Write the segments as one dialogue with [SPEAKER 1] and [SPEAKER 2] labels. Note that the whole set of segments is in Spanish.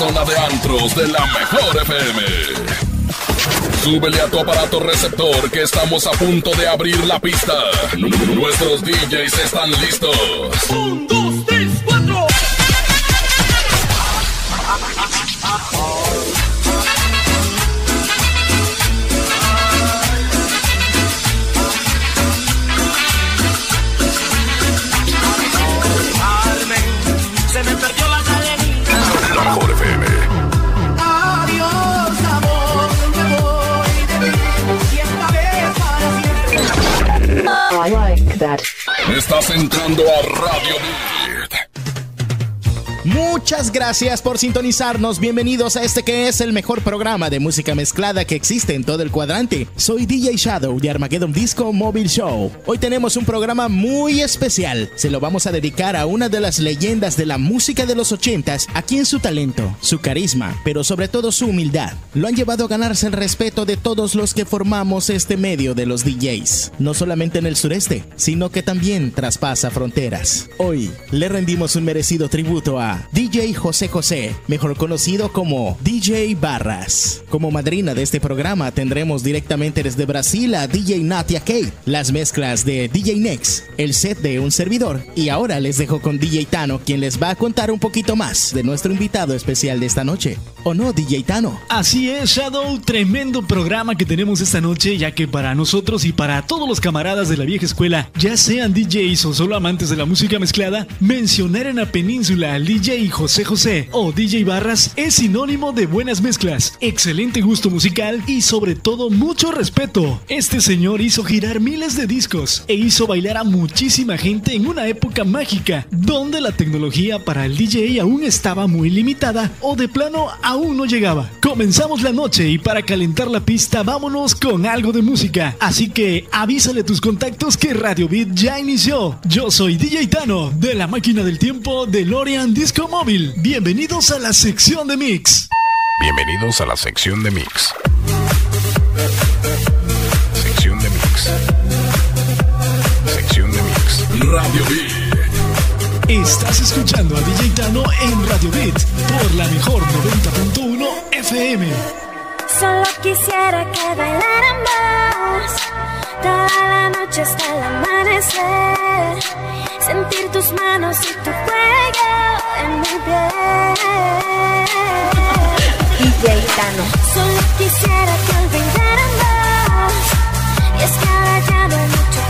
[SPEAKER 1] zona de antros de la mejor FM. Súbele a tu aparato receptor que estamos a punto de abrir la pista. Nuestros DJs están listos.
[SPEAKER 2] Un, dos, tres, cuatro.
[SPEAKER 1] Estás entrando a Radio.
[SPEAKER 3] Muchas gracias por sintonizarnos. Bienvenidos a este que es el mejor programa de música mezclada que existe en todo el cuadrante. Soy DJ Shadow de Armageddon Disco Mobile Show. Hoy tenemos un programa muy especial. Se lo vamos a dedicar a una de las leyendas de la música de los ochentas, a quien su talento, su carisma, pero sobre todo su humildad, lo han llevado a ganarse el respeto de todos los que formamos este medio de los DJs. No solamente en el sureste, sino que también traspasa fronteras. Hoy le rendimos un merecido tributo a DJ José José, mejor conocido como DJ Barras. Como madrina de este programa tendremos directamente desde Brasil a DJ Natia Kate, las mezclas de DJ Nex, el set de un servidor y ahora les dejo con DJ Tano quien les va a contar un poquito más de nuestro invitado especial de esta noche. ¿O no, DJ Tano?
[SPEAKER 4] Así es, Shadow, tremendo programa que tenemos esta noche, ya que para nosotros y para todos los camaradas de la vieja escuela, ya sean DJs o solo amantes de la música mezclada, mencionar en la península al DJ José José o DJ Barras es sinónimo de buenas mezclas, excelente gusto musical y sobre todo mucho respeto. Este señor hizo girar miles de discos e hizo bailar a muchísima gente en una época mágica, donde la tecnología para el DJ aún estaba muy limitada o de plano aún no llegaba. Comenzamos la noche y para calentar la pista vámonos con algo de música. Así que avísale a tus contactos que Radio Beat ya inició. Yo soy DJ Tano de la máquina del tiempo de Lorian Disco Móvil. Bienvenidos a la sección de Mix.
[SPEAKER 1] Bienvenidos a la sección de Mix. Sección de Mix. Sección de Mix. Radio Beat.
[SPEAKER 4] Estás escuchando a DJ Tano en Radio Beat por la mejor 90.1 FM.
[SPEAKER 5] Solo quisiera que bailáramos toda la noche hasta el amanecer. Sentir tus manos y tu cuello en mi piel.
[SPEAKER 6] DJ Tano.
[SPEAKER 5] Solo quisiera que olvidáramos. Y es que ahora ya no hay mucho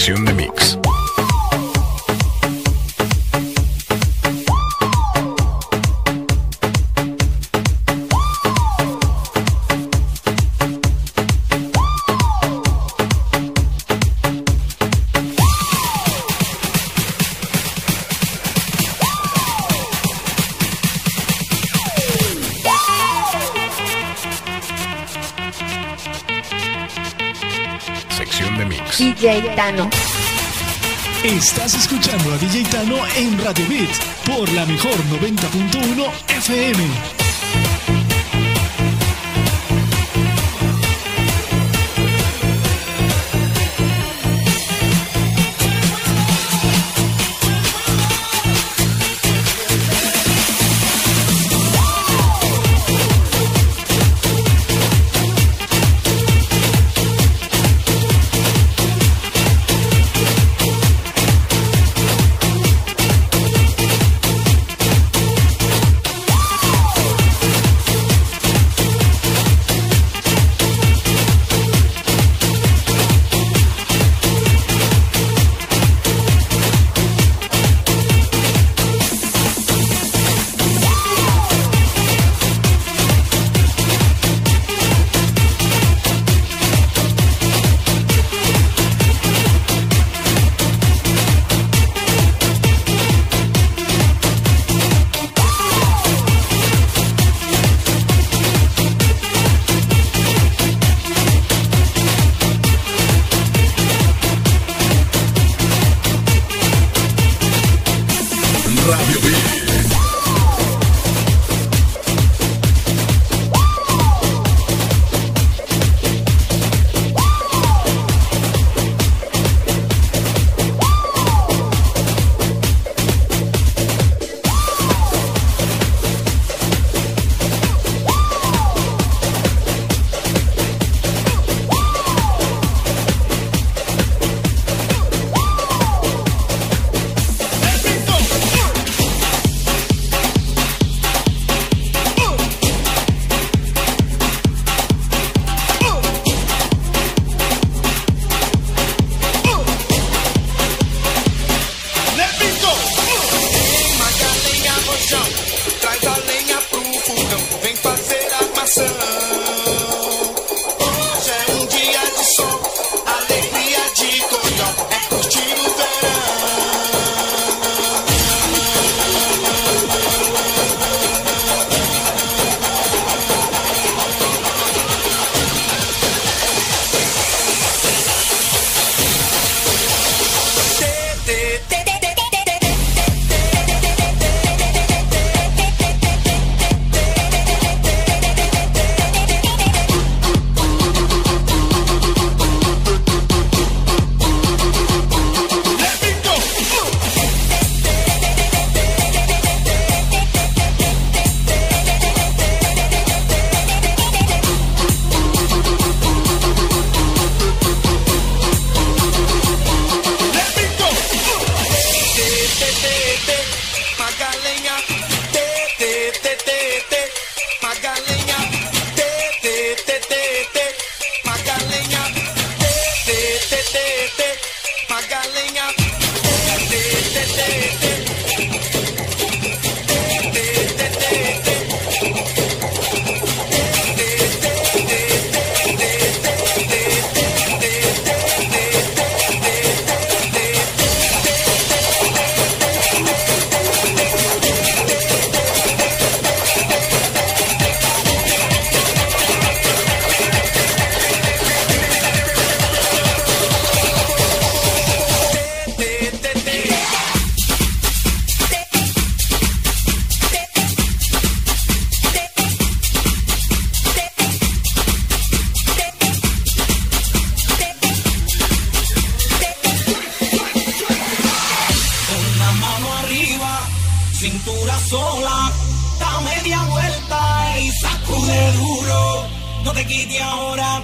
[SPEAKER 5] selección de
[SPEAKER 4] en Radio Beat por la mejor 90.1 FM. sola,
[SPEAKER 7] da media vuelta y
[SPEAKER 4] sacude duro. No te
[SPEAKER 8] quite ahora,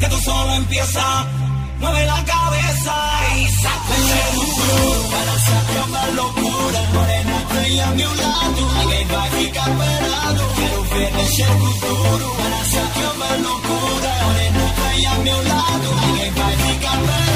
[SPEAKER 8] que tú solo empieza. Mueve la cabeza y sacude duro. Para sacar más locura, morena estrella a mi lado. Alguien va aquí camperado, quiero ver el futuro. Para sacar más locura, morena estrella a mi lado. Alguien va
[SPEAKER 1] aquí
[SPEAKER 4] camperado.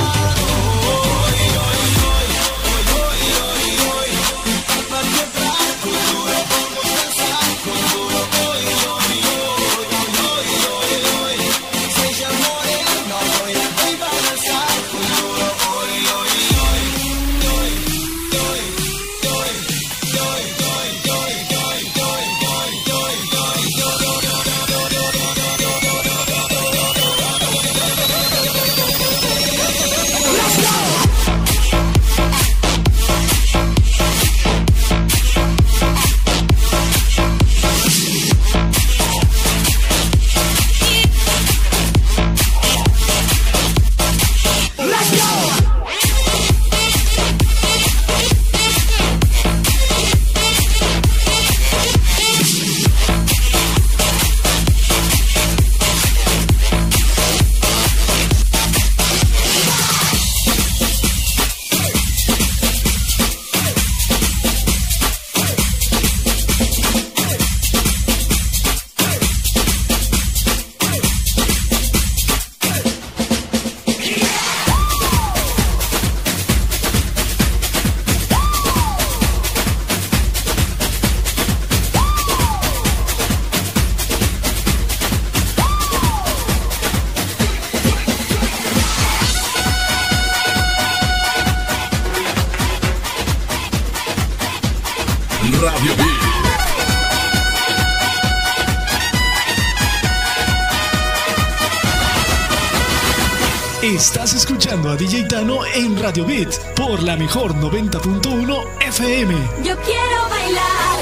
[SPEAKER 4] Escuchando a DJ Tano en Radio Beat por la mejor 90.1 FM.
[SPEAKER 5] Yo quiero bailar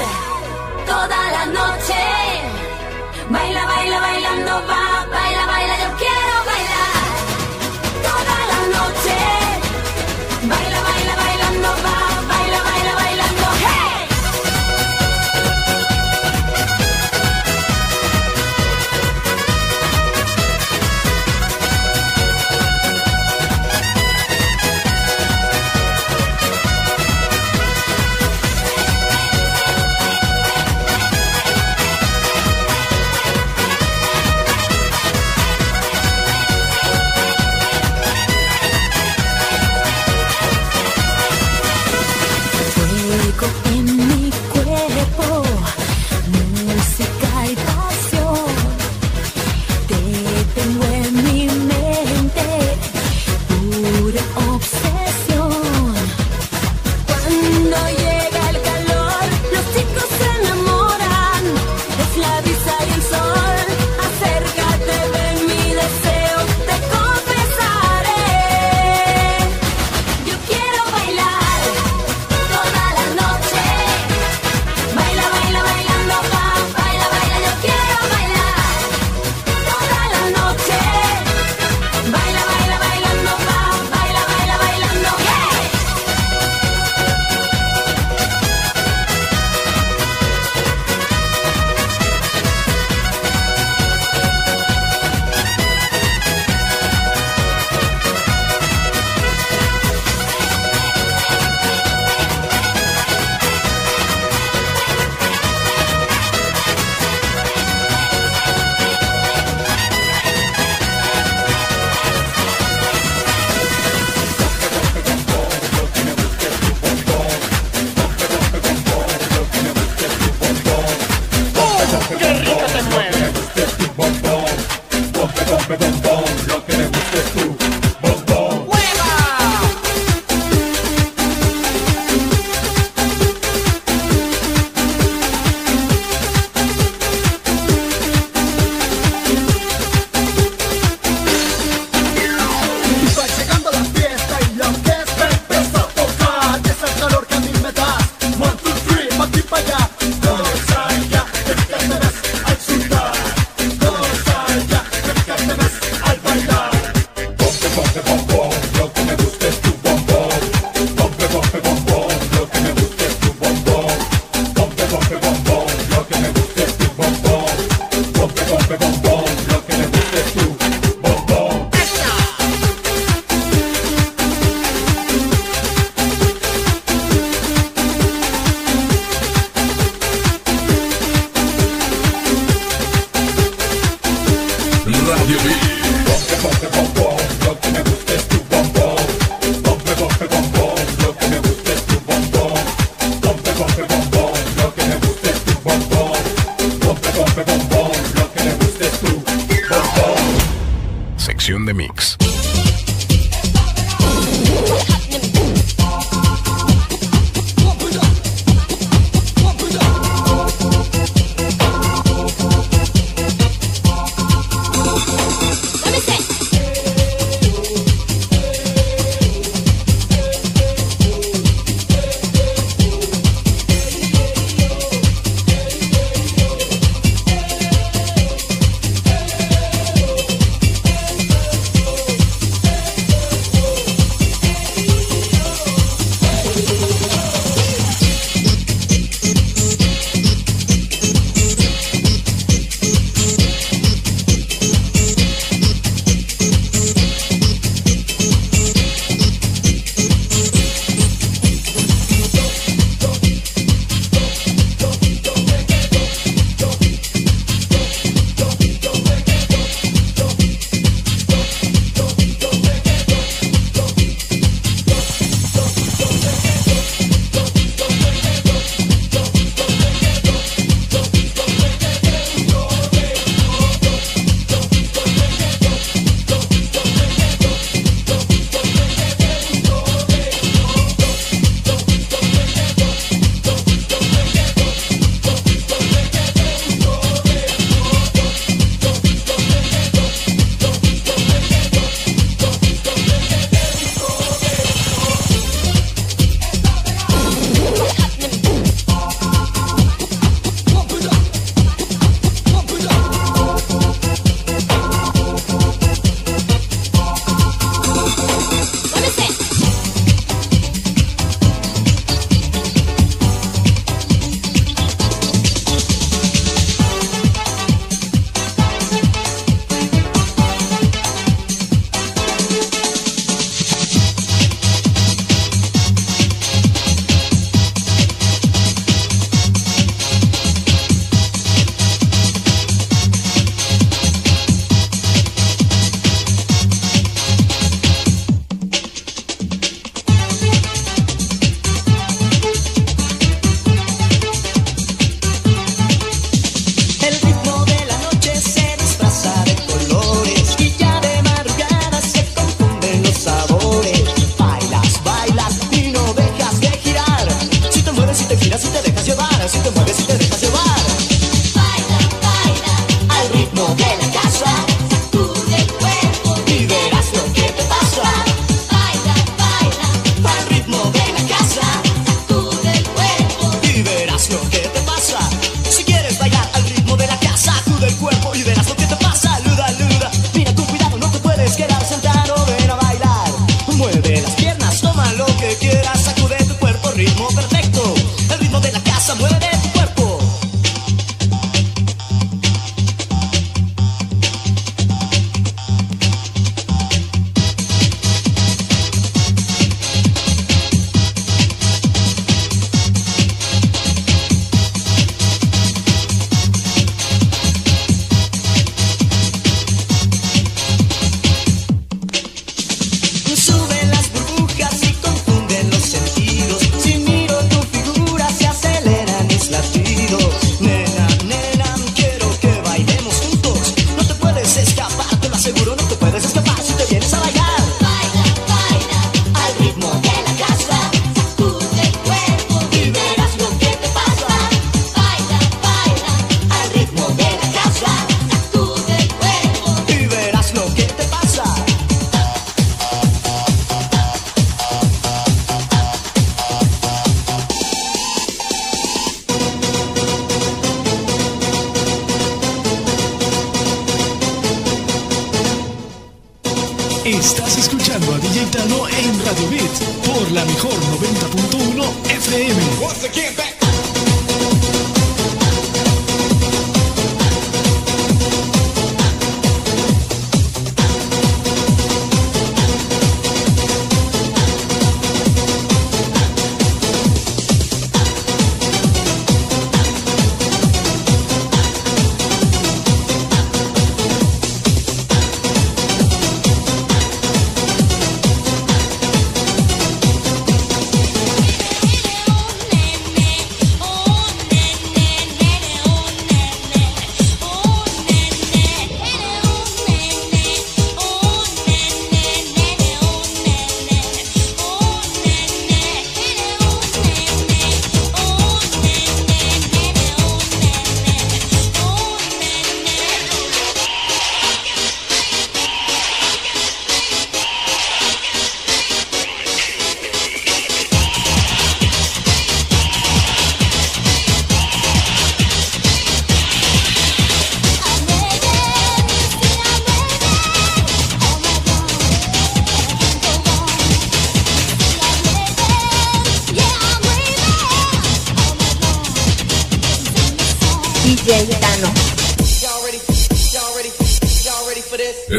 [SPEAKER 5] toda la noche. Baila, baila, bailando, va,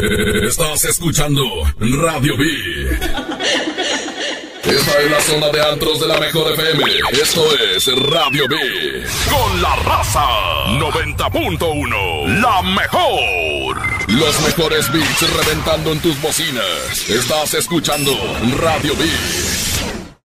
[SPEAKER 1] Estás escuchando Radio B. Esta es la zona de antros de la mejor FM. Esto es Radio B. Con la raza 90.1. La mejor. Los mejores beats reventando en tus bocinas. Estás escuchando Radio B.